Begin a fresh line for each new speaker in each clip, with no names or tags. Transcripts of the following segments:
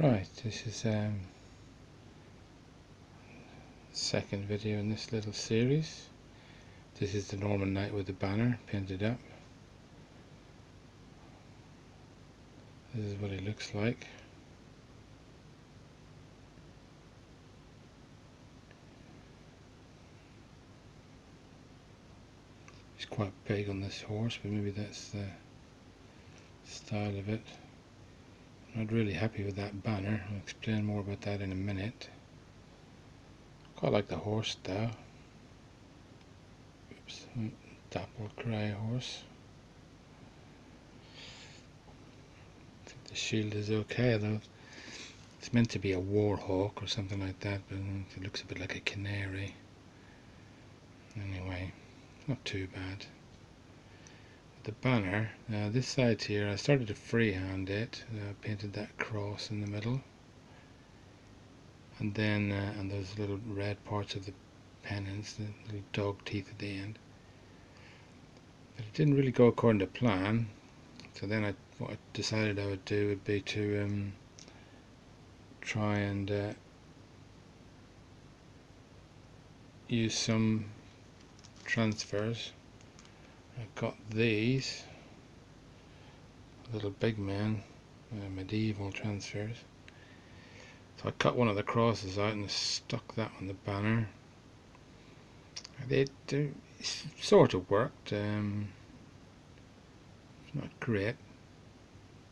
Right, this is um second video in this little series. This is the Norman Knight with the banner painted up. This is what it looks like. It's quite big on this horse, but maybe that's the style of it. Not really happy with that banner. I'll explain more about that in a minute. Quite like the horse though. Oops, dapple grey horse. I think the shield is okay though. It's meant to be a war hawk or something like that, but it looks a bit like a canary. Anyway, not too bad. The banner, uh, this side here, I started to freehand it, uh, painted that cross in the middle and then uh, and those little red parts of the pennants, the little dog teeth at the end. But it didn't really go according to plan. So then I, what I decided I would do would be to um, try and uh, use some transfers. I've got these little big men, uh, medieval transfers. So I cut one of the crosses out and stuck that on the banner. It uh, sort of worked. Um, it's not great,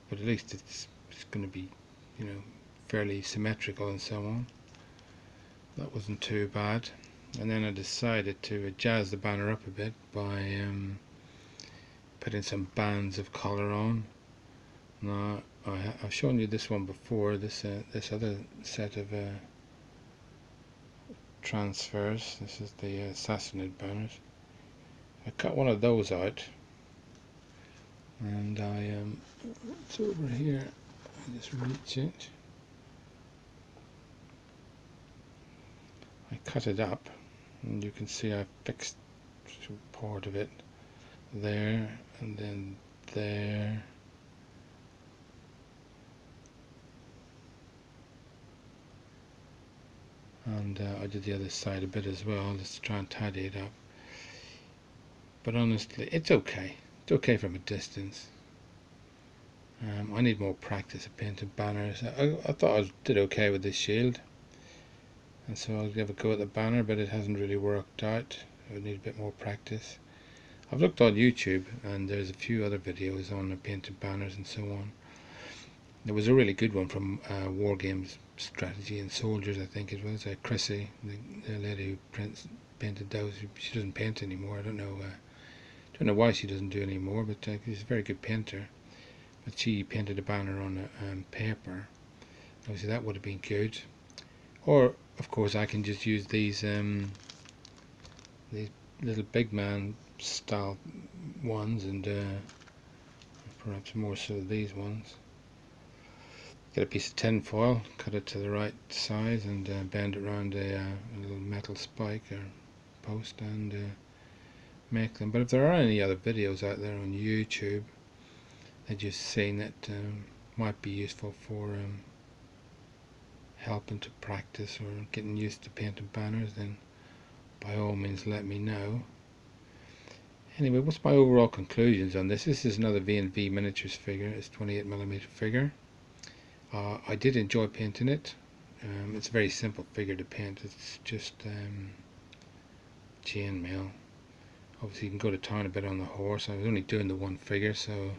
but at least it's, it's going to be, you know, fairly symmetrical and so on. That wasn't too bad. And then I decided to jazz the banner up a bit by um, putting some bands of colour on. Now I have shown you this one before. This uh, this other set of uh, transfers. This is the uh, Sassanid banners. I cut one of those out, and I um, it's over here. I just reach it. I cut it up, and you can see I fixed part of it there, and then there. and uh, I did the other side a bit as well just to try and tidy it up. But honestly it's okay. It's okay from a distance. Um, I need more practice at painting banners. I, I thought I did okay with this shield. And so I'll give a go at the banner but it hasn't really worked out. I would need a bit more practice I've looked on YouTube and there's a few other videos on painted banners and so on there was a really good one from uh, War Games Strategy and Soldiers, I think it was. Uh, Chrissy, the, the lady who prints, painted those. She doesn't paint anymore. I don't know. Uh, don't know why she doesn't do anymore, but uh, she's a very good painter. But she painted a banner on a, um, paper. Obviously, that would have been good. Or, of course, I can just use these um, these little big man style ones and uh, perhaps more so these ones. Get a piece of tin foil, cut it to the right size and uh, bend it around a, uh, a, little metal spike or post and uh, make them. But if there are any other videos out there on YouTube that you've seen that um, might be useful for um, helping to practice or getting used to painting banners then by all means let me know. Anyway, what's my overall conclusions on this? This is another V&V miniatures figure. It's 28mm figure. Uh, I did enjoy painting it. Um, it's a very simple figure to paint. It's just um, chainmail. Obviously, you can go to town a bit on the horse. I was only doing the one figure, so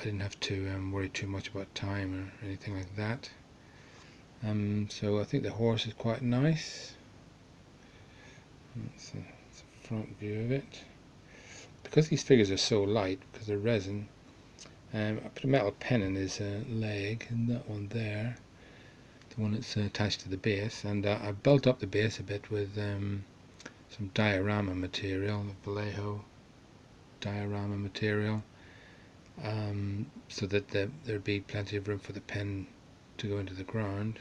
I didn't have to um, worry too much about time or anything like that. Um, so I think the horse is quite nice. That's a, that's a front view of it. Because these figures are so light, because they're resin, um, I put a metal pen in his uh, leg and that one there the one that's uh, attached to the base and uh, I built up the base a bit with um, some diorama material, Vallejo diorama material um, so that the, there'd be plenty of room for the pen to go into the ground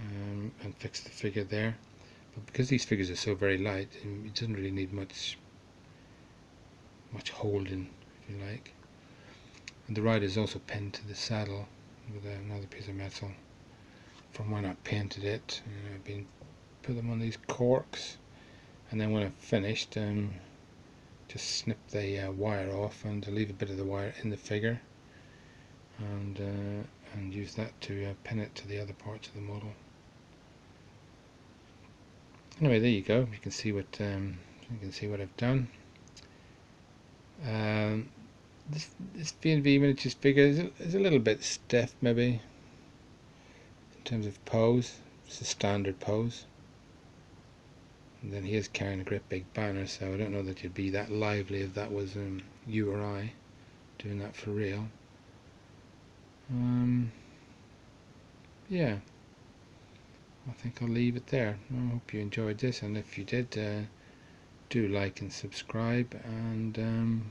um, and fix the figure there. But because these figures are so very light it doesn't really need much much holding if you like and the rider is also pinned to the saddle with another piece of metal from when I painted it. And I've been put them on these corks, and then when I've finished, um, just snip the uh, wire off and leave a bit of the wire in the figure, and uh, and use that to uh, pin it to the other parts of the model. Anyway, there you go. You can see what um, you can see what I've done. Um, this V&V miniatures figure is a, is a little bit stiff, maybe in terms of pose. It's a standard pose. And then he is carrying a great big banner, so I don't know that you'd be that lively if that was um, you or I doing that for real. Um, yeah, I think I'll leave it there. I hope you enjoyed this, and if you did, uh, do like and subscribe, and um,